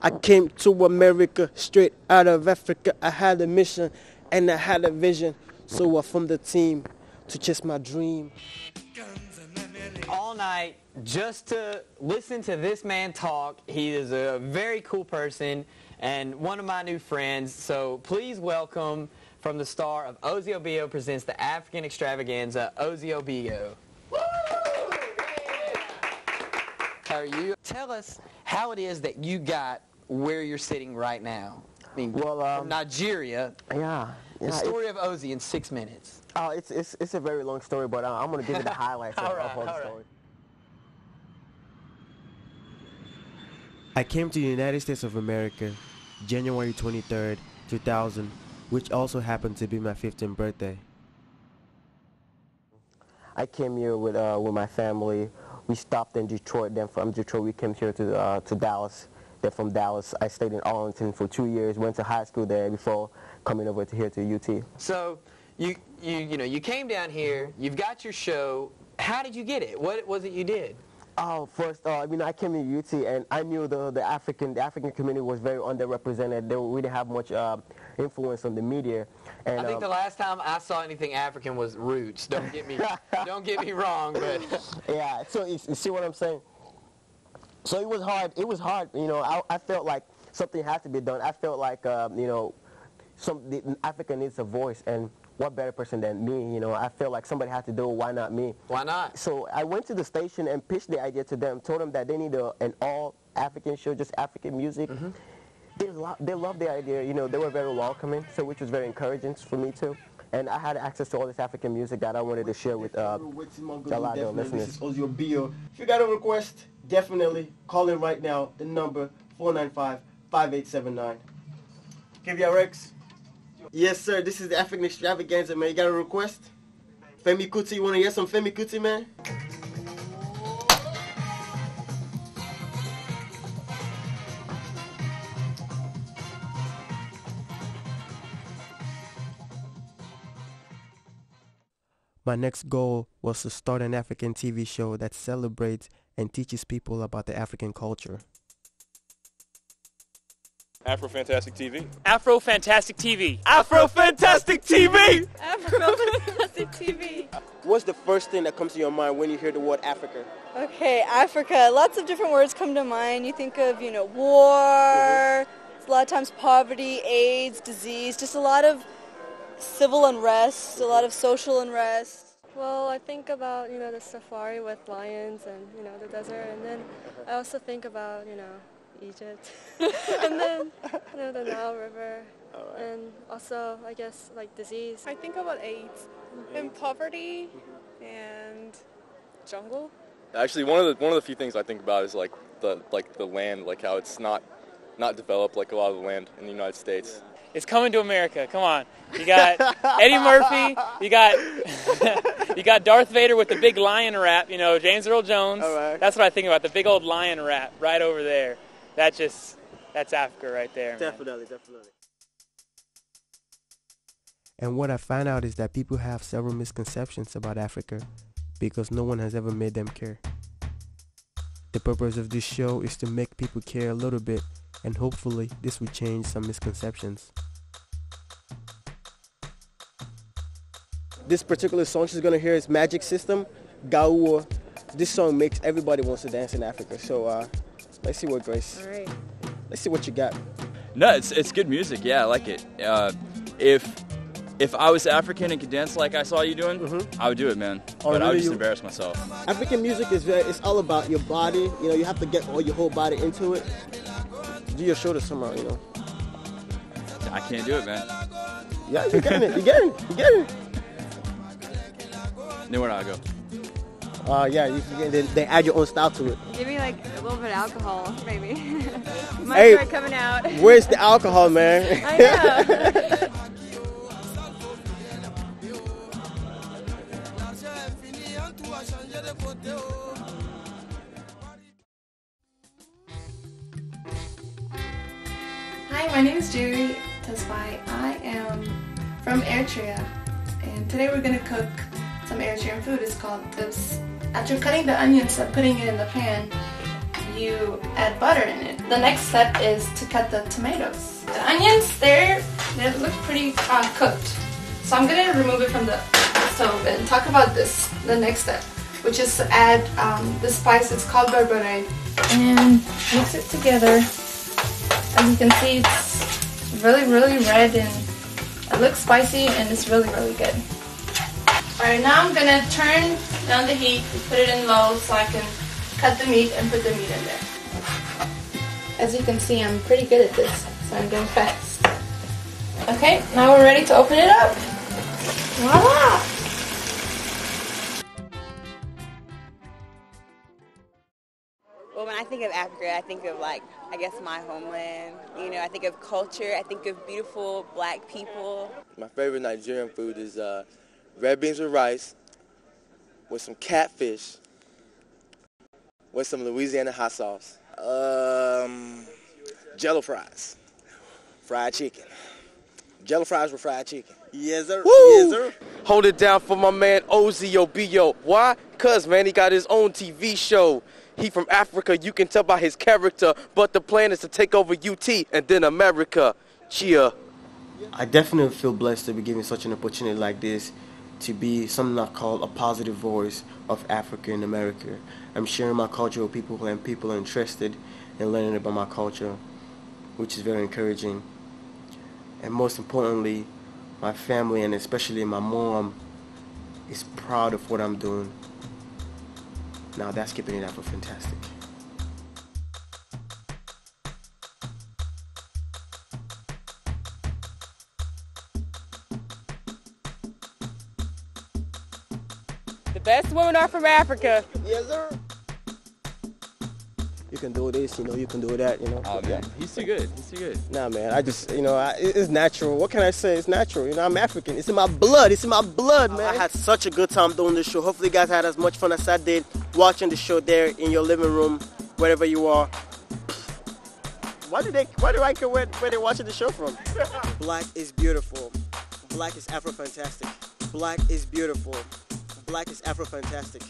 I came to America straight out of Africa. I had a mission and I had a vision. So I formed a team to chase my dream. All night just to listen to this man talk. He is a very cool person and one of my new friends. So please welcome from the star of Ozii Obiyo presents the African Extravaganza, Ozii Obiyo. How are you? Tell us how it is that you got where you're sitting right now. I mean, Well, um, from Nigeria. Yeah. The yeah, story of Ozii in six minutes. It's, uh, it's, it's, it's a very long story, but uh, I'm going to give you the highlights of, All of the all right. story. I came to the United States of America January 23rd, 2000, which also happened to be my 15th birthday. I came here with, uh, with my family. We stopped in Detroit. Then from Detroit, we came here to, uh, to Dallas. Then from Dallas, I stayed in Arlington for two years. Went to high school there before coming over to here to UT. So you you you know you came down here. You've got your show. How did you get it? What was it you did? Oh, first, uh, I mean, I came to UT, and I knew the, the African the African community was very underrepresented. They we didn't have much uh, influence on the media. And I think um, the last time I saw anything African was Roots. Don't get me don't get me wrong, but yeah, so you, you see what I'm saying? So it was hard. It was hard. You know, I, I felt like something had to be done. I felt like, um, you know, some the, Africa needs a voice, and what better person than me? You know, I felt like somebody had to do it. Why not me? why not? So I went to the station and pitched the idea to them. Told them that they need a, an all African show, just African music. They lo- they loved the idea. You know, they were very welcoming, so which was very encouraging for me too. And I had access to all this African music that I wanted to share with uh, lot of This listeners. is Ozii Obiyo. If you got a request, definitely call in right now. The number 495-5879. Give you Rex. Yes, sir. This is the African Extravaganza, man. You got a request? Femi Kuti, you want to hear some Femi Kuti, man? My next goal was to start an African TV show that celebrates and teaches people about the African culture. Afro Fantastic TV. Afro Fantastic TV. Afro Fantastic TV! Afro Fantastic TV. What's the first thing that comes to your mind when you hear the word Africa? Okay, Africa. Lots of different words come to mind. You think of, you know, war, mm-hmm. a lot of times poverty, AIDS, disease, just a lot of civil unrest, a lot of social unrest. Well, I think about, you know, the safari with lions and, you know, the desert. And then I also think about, you know, Egypt. and then, you know, the Nile River. And also, I guess, like disease. I think about AIDS and poverty and jungle. Actually, one of the one of the few things I think about is like the like the land, like how it's not not developed like a lot of the land in the United States. It's coming to America. Come on. You got Eddie Murphy. You got you got Darth Vader with the big lion wrap. You know James Earl Jones. All right. That's what I think about. The big old lion wrap right over there. That just that's Africa right there. man. Definitely, definitely. And what I find out is that people have several misconceptions about Africa because no one has ever made them care. The purpose of this show is to make people care a little bit and hopefully this will change some misconceptions. This particular song she's gonna hear is Magic System, Gaou. This song makes everybody wants to dance in Africa. So uh, let's see what Grace. All right. Let's see what you got. No, it's it's good music. Yeah, I like it. Uh, if if I was African and could dance like I saw you doing, I would do it, man. Oh, but I would just You- embarrass myself. African music is very, it's all about your body. You know, you have to get all your whole body into it. Do your shoulder somehow, you know. I can't do it, man. Yeah, you're getting it. You're getting it. You're getting it. Know where I go. Uh, yeah, you can get, they, they add your own style to it. Give me like a little bit of alcohol, maybe. Might Hey, start coming out. Where's the alcohol, man? I know. Hi, my name is Jerry Tasbai. I am from Eritrea, and today we're gonna cook some Eritrean food. is called this. After cutting the onions and putting it in the pan, you add butter in it. The next step is to cut the tomatoes. The onions, they're, they look pretty uh, cooked. So I'm gonna remove it from the stove and talk about this, the next step, which is to add um, the spice, it's called berbere, and mix it together. As you can see, it's really, really red and it looks spicy and it's really, really good. Alright, now I'm gonna turn down the heat, and put it in low so I can cut the meat and put the meat in there. As you can see, I'm pretty good at this, so I'm going fast. Okay, now we're ready to open it up. Voila! Well, when I think of Africa, I think of like, I guess my homeland. You know, I think of culture. I think of beautiful black people. My favorite Nigerian food is uh, red beans with rice, with some catfish, with some Louisiana hot sauce. Um, jollof rice, fried chicken. jollof rice with fried chicken. Yes, sir. Woo! Yes, sir. Hold it down for my man OZOBO. Why? Cause man, he got his own TV show. He from Africa, you can tell by his character. But the plan is to take over UT and then America. Cheer. I definitely feel blessed to be given such an opportunity like this to be something I call a positive voice of Africa in America. I'm sharing my culture with people and people are interested in learning about my culture, which is very encouraging. And most importantly, my family and especially my mom is proud of what I'm doing. Now that's keeping it Afro fantastic. The best women are from Africa. Yes, sir. You can do this, you know, you can do that, you know. Oh man, he's too good. He's too good. Nah, man, I just, you know, I, it's natural. What can I say? It's natural. You know, I'm African. It's in my blood. It's in my blood, man. I had such a good time doing this show. Hopefully, you guys had as much fun as I did watching the show there in your living room, wherever you are. Why do they? Why do I care where, where they're watching the show from? Black is beautiful. Black is Afro fantastic. Black is beautiful. Black is Afro fantastic.